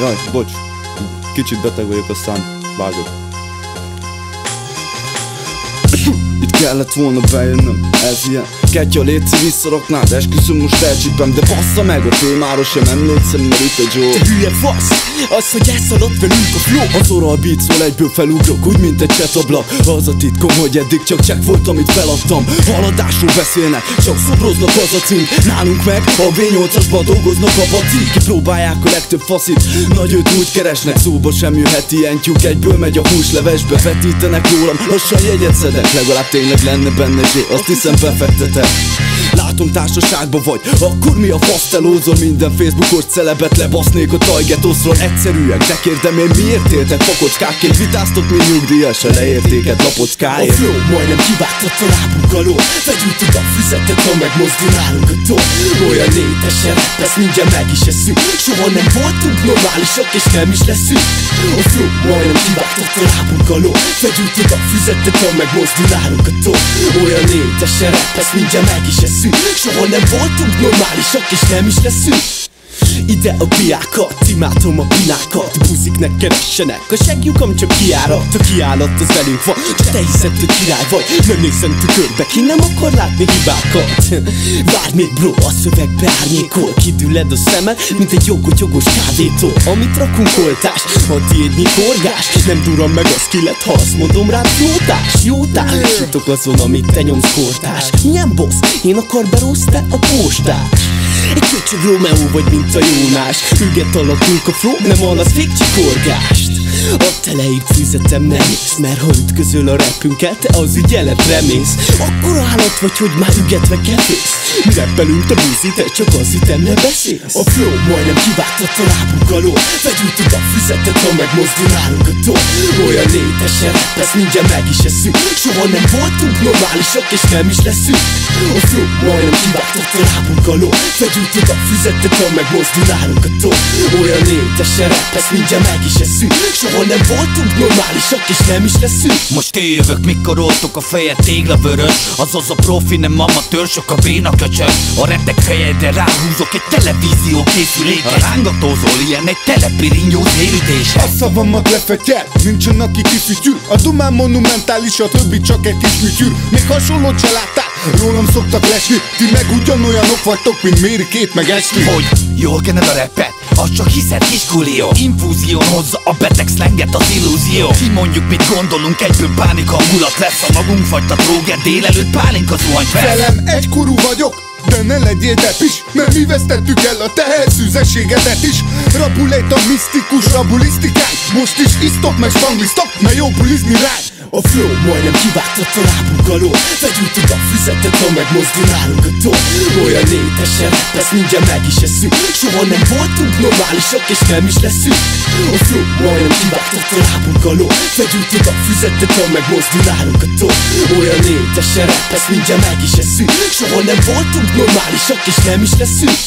Jaj, bocs, kicsit beteg vagyok, aztán vágod. Itt kellett volna bejönnöm, ez ilyen Ketya létszi visszaraknád, esküszöm most elcsípem De bassza meg a témára sem emlékszem, mert itt egy jó. Te hülye fasz, az, hogy elszaladt velünk a flow. Az oral beat szól, egyből felugrok, úgy mint egy csetablak Az a titkom, hogy eddig csak csak volt, amit feladtam. Haladásról beszélnek, csak szobroznak az a cím. Nálunk meg a V8-asba dolgoznak a bacik. Kipróbálják a legtöbb faszit, nagy őt úgy keresnek. Szóba sem jöhet ilyen tyúk, egyből megy a húslevesbe. Vetítenek rólam, lassan jegyet szedek Legalább tényleg lenne benne zsé, azt hiszem befektetek Sunset. Látom társaságba vagy, akkor mi a fasz telózol Minden Facebookos celebet lebasznék a tajgetoszról Egyszerűek, de kérdem én miért éltek fakockákként Vitáztok, mint nyugdíjas, a leértéket A lapockáért flow majdnem kivágtat a lábunk alól Fegyültük a füzetet, ha megmozdul nálunk a tó Olyan létesen rap, ezt mindjárt meg is eszünk. Soha nem voltunk normálisak, és nem is leszünk. A flow majdnem kivágtat a lábunk alól Fegyültük a füzetet, ha megmozdul nálunk a tó Olyan létesen rap, ezt mindjárt meg is eszünk Soha nem voltunk normálisak, és nem is leszünk ide a piákat, imádom a pinákat Buziknek keressenek, a segjukam csak kiárat A kiállat az velünk van, csak te hiszed, hogy király vagy Nem nézem tükörbe, ki nem akar látni hibákat. Várj még bro, a szövegbe árnyékol. Kidülled a szemed, mint egy jogotyogos kávétól Amit rakunk oltás, a tiéd nyikorgás Nem duram meg az ki lett, ha azt mondom rád jótás Jótás, sütök azon, amit te nyomsz kortás. Milyen boss, én akar berósz, te a postás egy köcsög Romeo vagy mint a Jónás. Üget alakulk a flow, nem hallasz végcsikorgást a teleírt füzetem nem ész Mert ha ütközöl a repünkkel, te az ügyelet remész Akkor állat vagy, hogy már ügetve kefész Mi reppelünk, te buzi, te csak az ütemre beszélsz. A flow majdnem kivágtat a lábunk alól Fegyültük a füzetet, ha megmozdul nálunk a tó Olyan létesen rap, ezt mindjárt meg is eszünk. Soha nem voltunk normálisak, és nem is leszünk. A flow majdnem kivágtat a lábunk alól Fegyültük a füzetet, ha megmozdul nálunk a tó Olyan létesen rap, ezt mindjárt meg is eszünk Soha nem voltunk normálisak, és nem is leszünk. Most jövök, mikor oltok a fejed téglavörös Azaz a profi, nem amatőr, sok a béna köcsög. A retek fejedre ráhúzok egy televízió készüléket. Rángatózol ilyen egy telepirinyó térítése. A szavamat lefetyel, nincsen aki kifütyül. A dumám monumentális, a többi csak egy kis műtyűr. Még hasonlót se láttál, rólam szoktak lesni. Ti meg ugyanolyanok vagytok, mint Méri két meg Ashley. Hogy jól kened a repet, az csak hiszed kiskulió Infúzión hozza a beteg szlenget az illúzió. Kimondjuk mit gondolunk, egyből pánik hangulat lesz A magunk fagyta tróger, délelőtt pálinka zuhany Velem egykorú vagyok, de ne legyél depis Mert mi vesztettük el a teherszűzességedet is. Rabulét a misztikus rabulisztikát Most is isztok meg spanglisztok, mert jó bulizni rád A flow majdnem kivágtat a lábunk alól Fegyültük a füzetet, ha megmozdul nálunk a tó. Olyan létesen rap, ezt mindjárt meg is eszünk. Soha nem voltunk normálisak, és nem is leszünk. A flow majdnem kivágtat a lábunk alól Fegyültük a füzetet, ha megmozdul nálunk a tó. Olyan létesen rap, ezt mindjárt meg is eszünk. Soha nem voltunk normálisak, és nem is leszünk